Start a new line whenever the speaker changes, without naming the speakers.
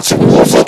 Watch music